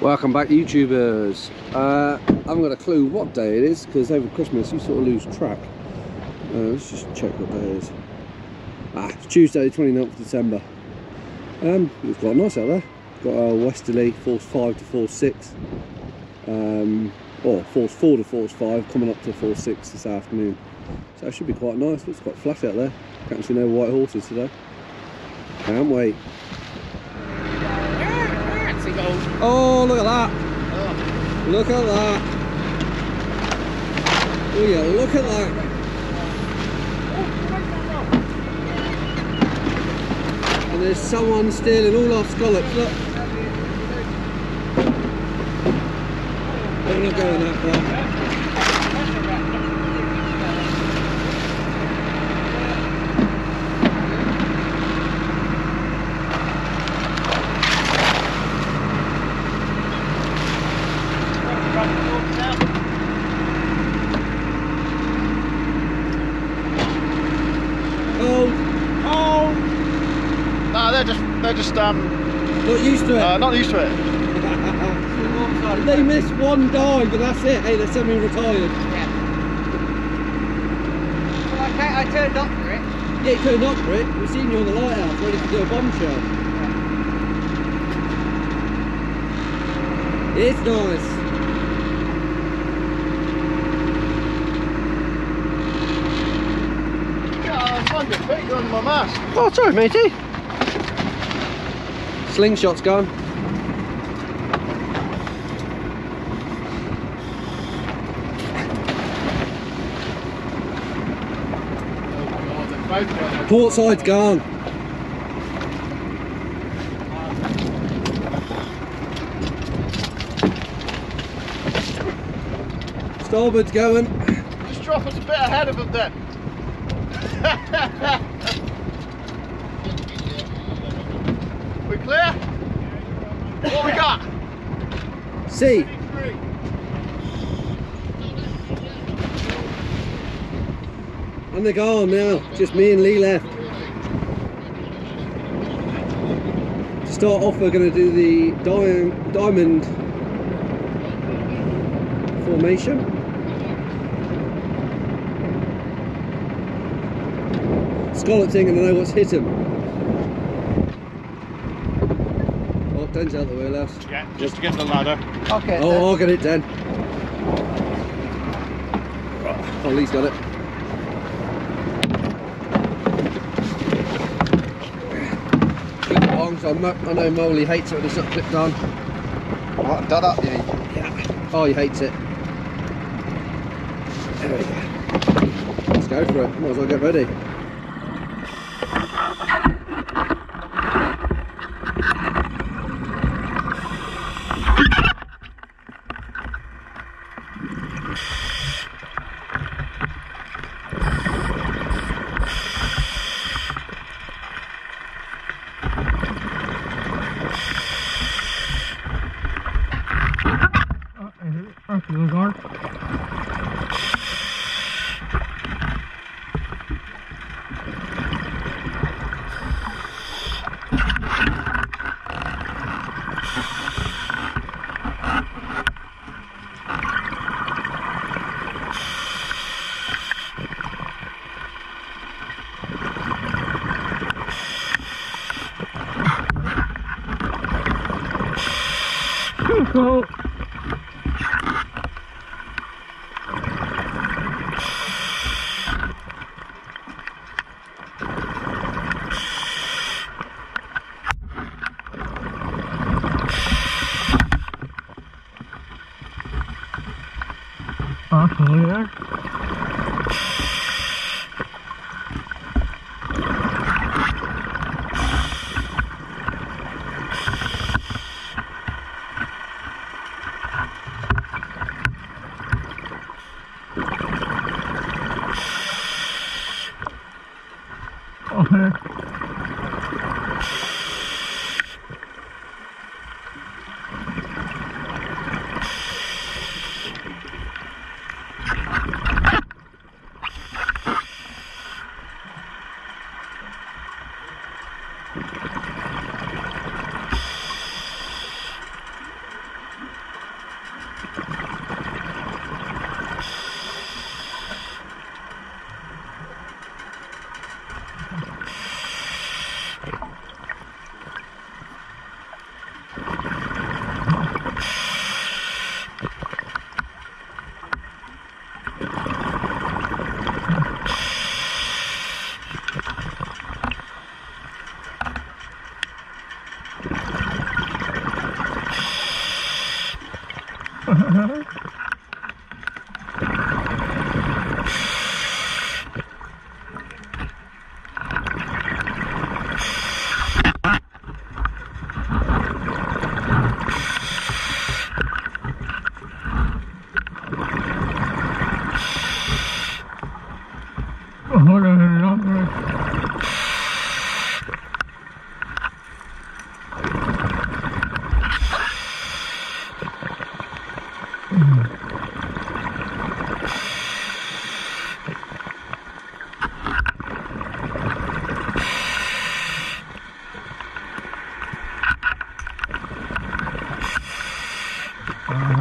Welcome back YouTubers. Uh, I haven't got a clue what day it is because over Christmas you sort of lose track. Uh, let's just check what day it is. Ah, it's Tuesday 29th of December. Um, it was quite nice out there. Got a westerly, force 5 to force 6. Um, or force 4 to force 5, coming up to force 6 this afternoon. So it should be quite nice. It's quite flat out there. Can't see no white horses today. Can't wait. Oh, look at that. Look at that. Oh yeah, look at that. And there's someone stealing all our scallops, look. I'm not going that far. Oh, Oh! No, they're just they're just um not used to it. uh, not used to it. they missed one dive, but that's it. Hey, they're semi-retired. Well, I, I turned up for it. Yeah, you turned up for it. We've seen you on the lighthouse, ready to do a bombshell. It's nice. Yeah, I'm wondering, Pete, under my mask. Oh, sorry, matey. Slingshot's gone. Port side's gone. Starboard's going. Just drop us a bit ahead of them then. we clear? What we got? See. And they're gone now. Just me and Lee left. To start off, we're going to do the di diamond formation. Scalloping and I know what's hit him. Oh, Dan's out the way, lads. Yeah, just to get the ladder. Okay. Oh, I'll get it then. Oh, Lee's got it. Clip it on, so I mo- I know Moley hates it when it's not clipped on. What? Done up, you Yeah. Oh, he hates it. There we go. Let's go for it. Might as well get ready. go. OK。Mm-hmm.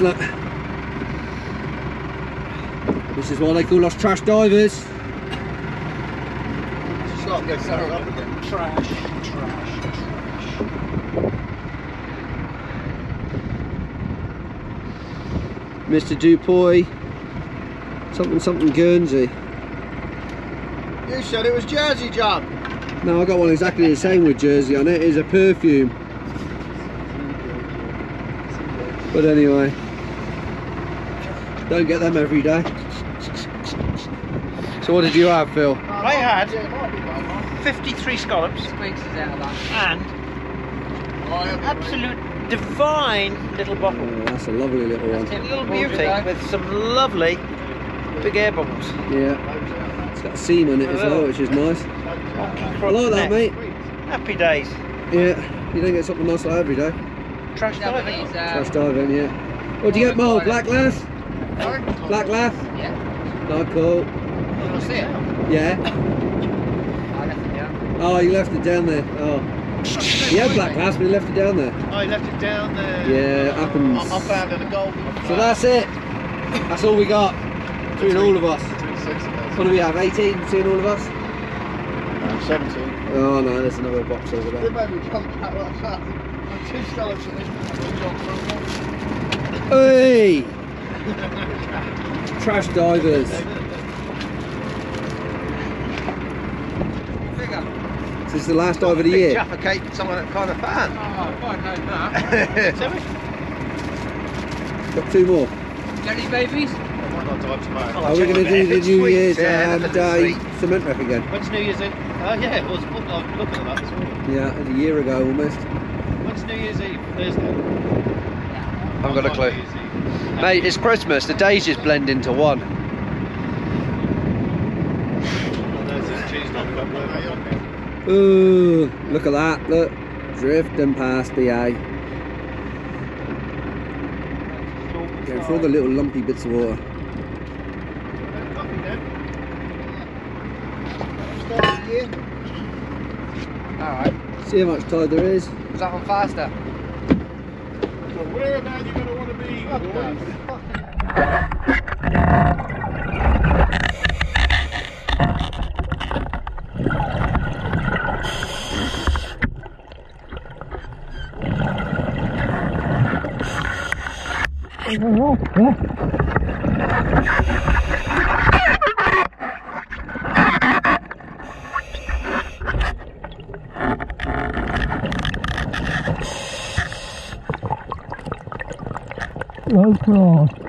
This, look. This is why they call us trash divers. Just like go up again. Trash, trash, trash. Mr. Dupoy, something something Guernsey. You said it was Jersey, John. No, I got one exactly the same with Jersey on it. It's a perfume. But anyway, don't get them every day. So what did you have, Phil? I had 53 scallops Squeaks is out of that. and absolute divine little bottle. Oh, that's a lovely little one. A little beauty with some lovely big air bubbles. Yeah, it's got seam on it as well, which is nice. I like that, mate. Happy days. Yeah, you don't get something nice like every day. Trash diving. Trash diving, yeah. What do you get, Mole? Black laugh? Black laugh? yeah. No, cool. You want to see it? Yeah. I left it down. Oh, you left it down there. Oh. He had black glass, but he left it down there. I left it down there. Yeah, it happens. I, I found it a gold. So that's it. That's all we got. Between all of us. Between six of us. What do we have? 18 between all of us? Um, 17. Oh no, there's another box over They there. made me jump out like that. And two scallops in this. I jumped from one. Hey! Trash divers. Figure. This is the last dive of the year. Jaffa cake, someone kind of fan. Oh, if I'd known that. Got two more. Jelly babies? I might not dive tomorrow. Are we going to do the New sweet, Year's yeah, um, it's Day sweet. cement wreck again? When's New Year's Eve? Oh yeah, it was. I was looking at that this morning. Yeah, a year ago almost. When's New Year's Eve? Thursday. I've got a clue. New Year's Eve. Mate, it's Christmas. The days just blend into one. Thursday's Tuesday. I've got work. Ooh, look at that. Look, drifting past the eye. Going for all the little lumpy bits of water. Alright. See how much tide there is. Was that one faster? Não, não, não. Roll call.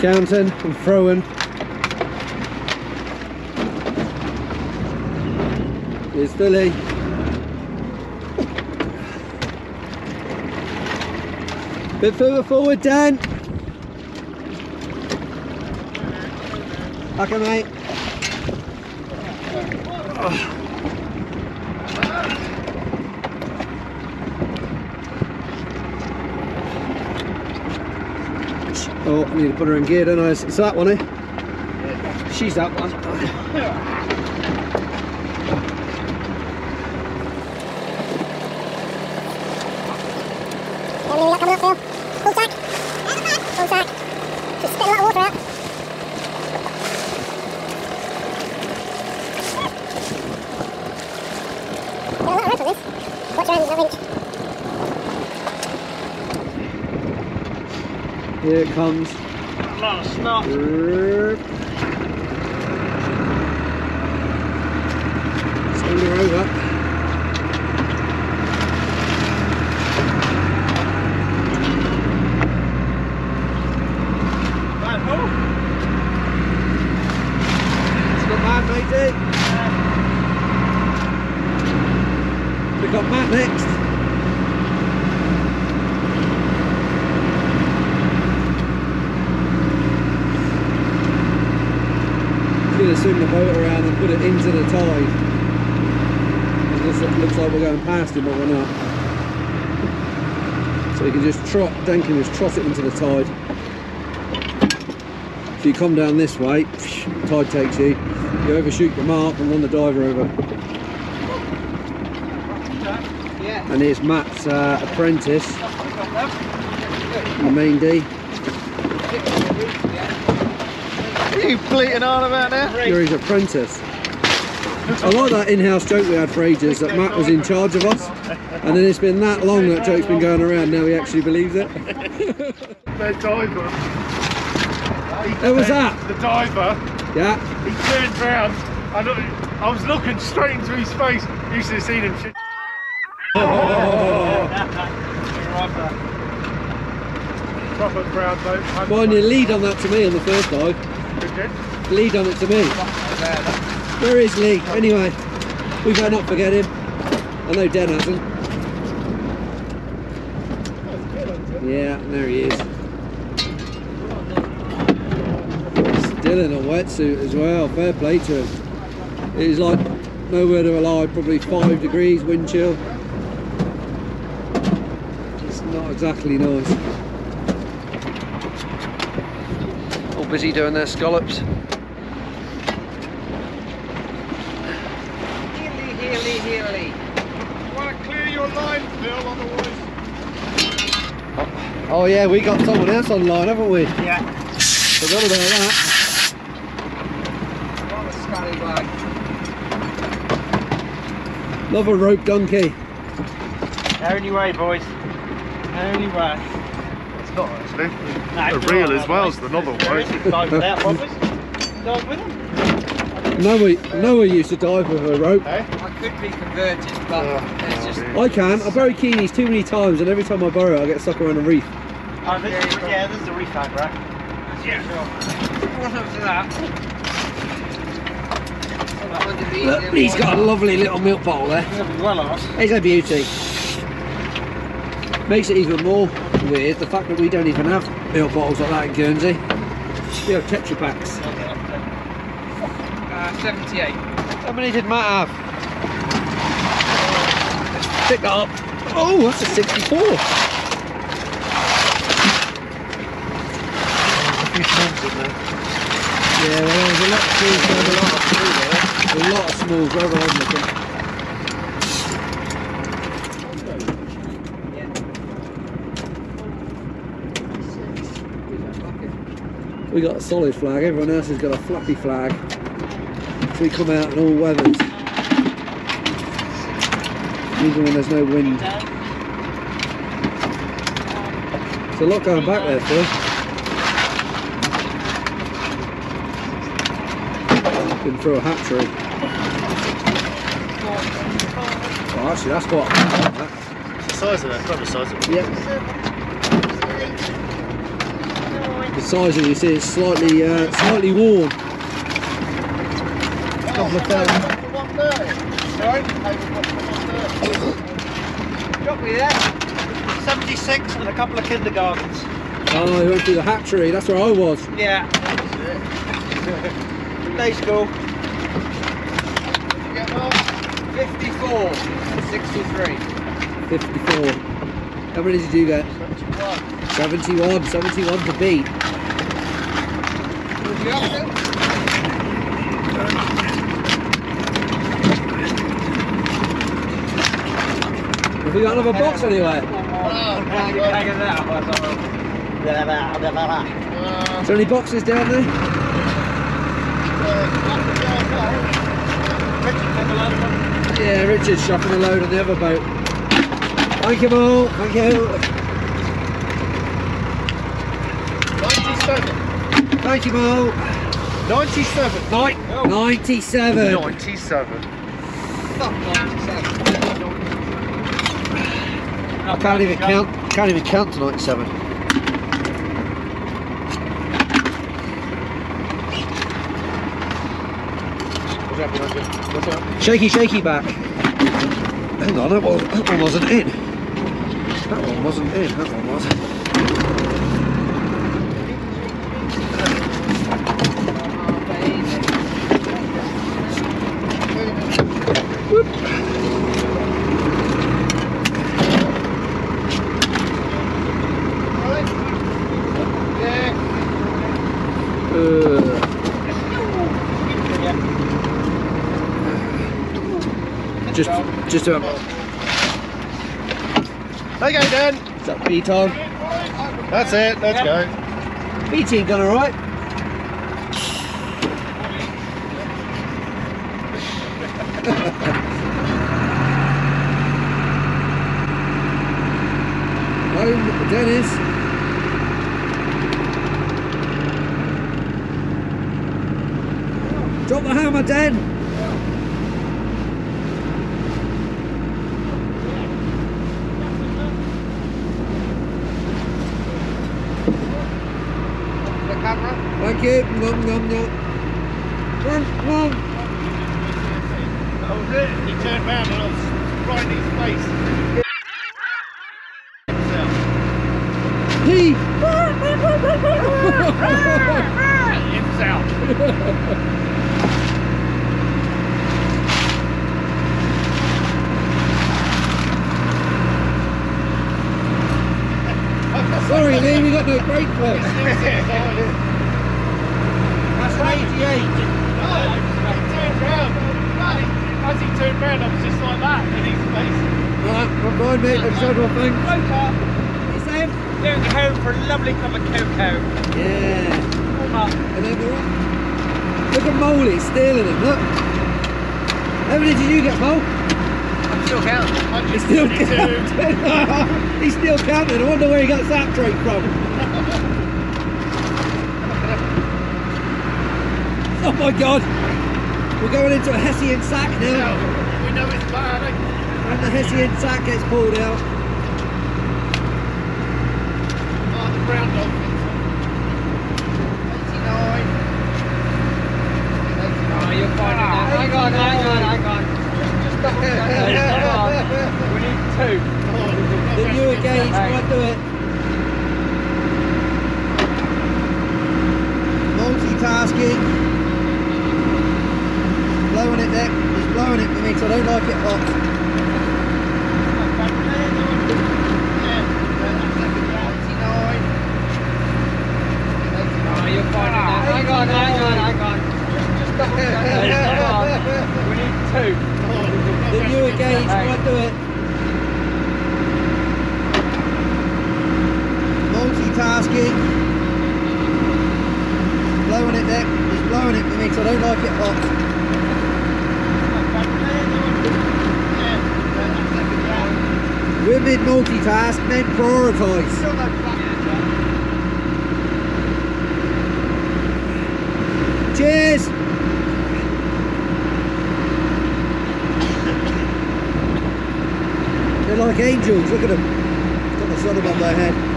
Counting and throwing. Here's Billy. Bit further forward, Dan. Okay, mate. Oh, I need to put her in gear, don't I? It's that one, eh? She's that one. Coming up, coming up, Phil. Full sack. Full sack. Just spit a lot of water out. Got a lot of rope on this. Watch your hands, not inch. Here it comes. A lot of snot. Send her over. It's not bad, matey. We've got Matt next. He's going to swing the boat around and put it into the tide. It looks, it looks like we're going past him, but we're not. So you can just trot, Dan can just trot it into the tide. If you come down this way, tide takes you, you overshoot the mark and run the diver over. Yeah. And here's Matt's uh, apprentice, the main D. Are you bleating on about now? You're his apprentice. I like that in-house joke we had for ages that Matt was in charge of us, and then it's been that long that joke's been going around. Now he actually believes it. The diver. How was that? The diver, Yeah. he turned round. I, I was looking straight into his face. You should have seen him. shit. Proper proud boat. Mind you, lead on that to me on the first dive. Lead on it to me. Where is Lee? Anyway, we better not forget him. I know Den hasn't. Yeah, there he is. Still in a wetsuit as well. Fair play to him. It is like nowhere to lie, probably five degrees wind chill. It's not exactly nice. All busy doing their scallops. Healy, healy, healy. Want to clear your line, Phil, otherwise. Oh yeah, we got someone else online, haven't we? Yeah. Forgot about that. What a scallywag. Love a rope donkey. Only way, boys. Only way. It's not actually. No, A it's reel as well boys. as the novel There way. is a dive without bobbers. Dive with them. Noah, Noah used to dive with a rope. I could be converted, but ah, it's just. Oh, I can. I bury keys too many times, and every time I bury it, I get stuck around a reef. Oh, this, yeah, this is a reef bag rack. What's up to that? That one's a bit Look, he's got a lovely little milk bottle there. Well off. It's a beauty. Makes it even more weird the fact that we don't even have milk bottles like that in Guernsey. We have Tetra Paks. Uh, 78. How many did Matt have? Pick that up. Oh, that's a 64. Yeah, well, there's a lot of smooth, there's a lot of smooth there. A lot of smooth, wherever I'm looking. We got a solid flag, everyone else has got a flappy flag. So we come out in all weathers. Even when there's no wind. There's a lot going back there, Phil. Been through a hatchery. Oh, actually, that's quite a The size of it, quite the size of it. Yep. The size of it, you see, it's slightly, uh, slightly worn. Couple of thousand. Got me there. 76 and a couple of kindergartens. Oh, he went through the hatchery. That's where I was. Yeah. Day school. 54. 63. 54. How many did you get? 71. 71 to beat. You have we got another box anywhere? Is there any boxes down there? Yeah, Richard's shopping a load on the other boat. Thank you, Mo. Thank you. 97. Thank you, Mo. 97. Nine, 97. 97. Fuck 97. I can't even count. Can't even count to 97. What's up, Bianca? Shaky, shaky back. Hang on, that, was, that one wasn't in. That one wasn't in. That one was. Uh, just, just about. Okay, Dan. What's up, B time? That's it. Let's go. B team done alright. Home, Dennis. Drop the hammer, Den. The you. Nom, nom, nom. Nom. That was it. He turned round and I was right in his face. He. Himself. Sorry, Lee, we got no brake clips. That's an 88. turned round. As he turned round, I was just like that in his face. Right, not mine, mate. I just had my thing. Is that Going home for a lovely cup of cocoa. Yeah. Warm up. And then. Look at Moley stealing them, look. How many did you get, Mo? I'm still counting. He's still counting. He's still counting. I wonder where he got that trait from. oh my god. We're going into a Hessian sack now. Yeah, we know it's bad, eh? And the Hessian sack gets pulled out. Oh, the brown dog. 89. Oh, you're fine in. Hang on, hang on, hang on. Just double check. Come on. We need two. The newer gauge Hey. might do it. Multitasking. Blowing it there. He's blowing it for me because I don't like it hot. You're that. Hang on, hang on, hang on. Just double check. Come on. We need two. The newer gauge Hey. might do it. Multitasking. Blowing it there. He's blowing it for me because I don't like it hot. Women multitask, men prioritise. Cheers! They're like angels, look at them. Got the sun above their head.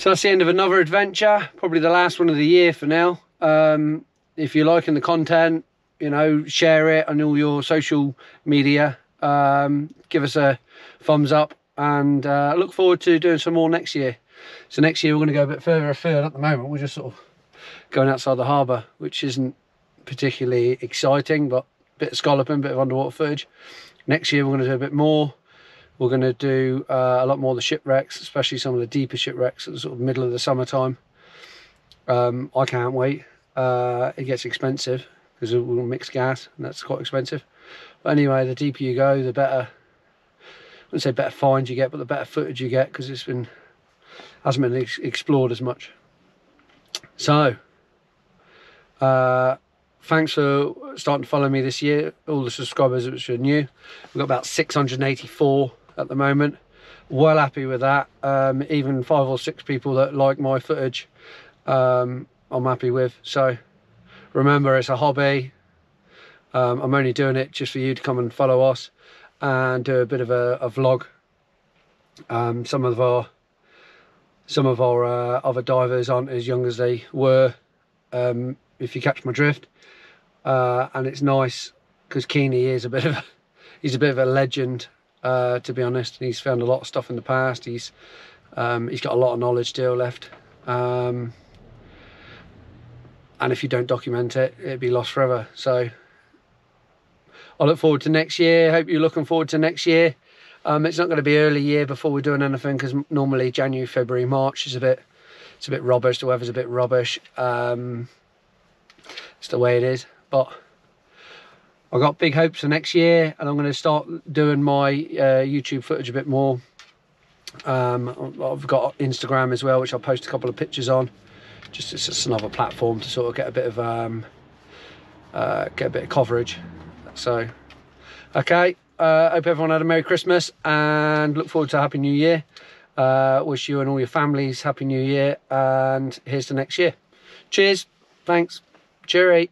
So that's the end of another adventure, probably the last one of the year for now. Um, if you're liking the content, you know, share it on all your social media. Um, give us a thumbs up and uh, look forward to doing some more next year. So next year we're going to go a bit further afield. At the moment, we're just sort of going outside the harbour, which isn't particularly exciting, but a bit of scalloping, a bit of underwater footage. Next year we're going to do a bit more. We're going to do uh, a lot more of the shipwrecks, especially some of the deeper shipwrecks at the sort of middle of the summertime. Um, I can't wait. Uh, it gets expensive because we'll mix gas and that's quite expensive. But anyway, the deeper you go, the better. I wouldn't say better finds you get, but the better footage you get because it's been hasn't been ex- explored as much. So, uh, thanks for starting to follow me this year. All the subscribers which are new, we've got about 684 at the moment. Well happy with that. Um, even five or six people that like my footage, um, I'm happy with. So remember, it's a hobby. Um, I'm only doing it just for you to come and follow us and do a bit of a, a vlog. Um, some of our some of our uh, other divers aren't as young as they were. Um, if you catch my drift, uh, and it's nice because Keeney is a bit of a, he's a bit of a legend uh, to be honest. He's found a lot of stuff in the past. He's um, he's got a lot of knowledge still left. Um, and if you don't document it, it'd be lost forever. So I look forward to next year. Hope you're looking forward to next year. Um, it's not going to be early year before we're doing anything because normally January, February, March is a bit it's a bit rubbish. The weather's a bit rubbish. Um, it's the way it is. But I've got big hopes for next year, and I'm going to start doing my uh, YouTube footage a bit more. Um, I've got Instagram as well, which I'll post a couple of pictures on. Just it's just another platform to sort of get a bit of um, uh, get a bit of coverage. So, okay. Uh, hope everyone had a Merry Christmas and look forward to a Happy New Year. Uh, wish you and all your families Happy New Year, and here's to next year. Cheers. Thanks. Cheery.